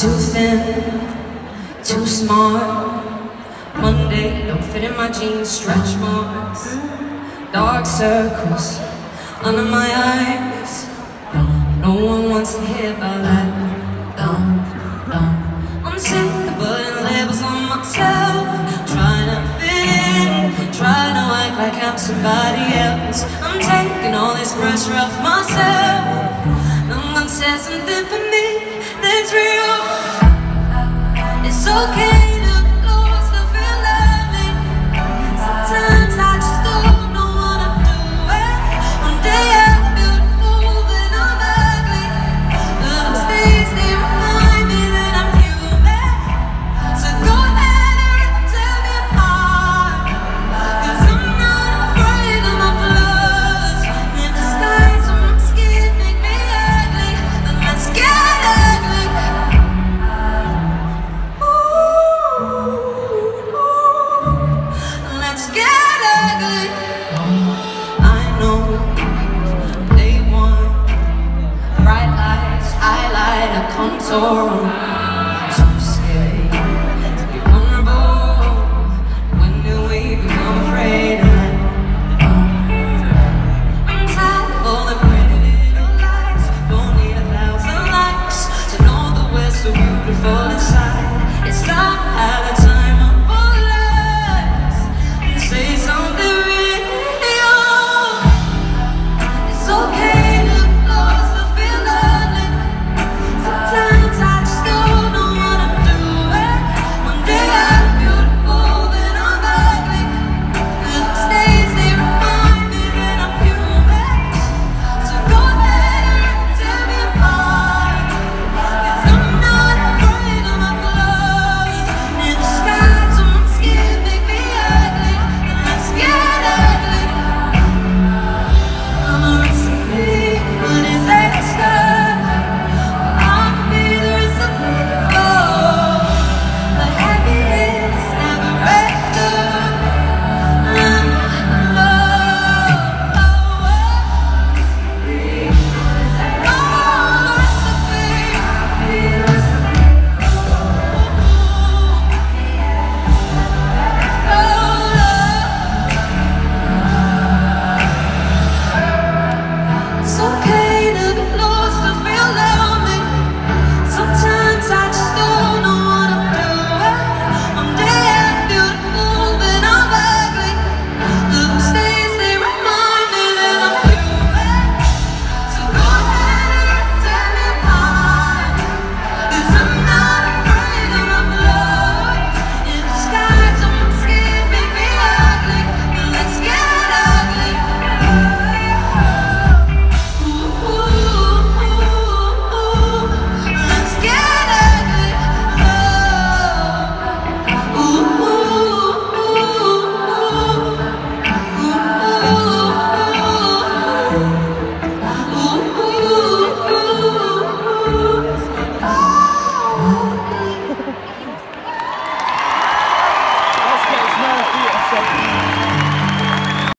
too thin, too smart. Monday, don't fit in my jeans, stretch marks, dark circles under my eyes. No one wants to hear about that. I'm sick of putting labels on myself, trying to fit in, trying to act like I'm somebody else. I'm taking all this pressure off myself. No one says something for me that's real. Okay. sorrow.